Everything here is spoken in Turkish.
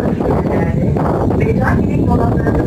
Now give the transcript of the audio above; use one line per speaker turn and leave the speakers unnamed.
yanlış bilgileri ve cahillik dolanlarını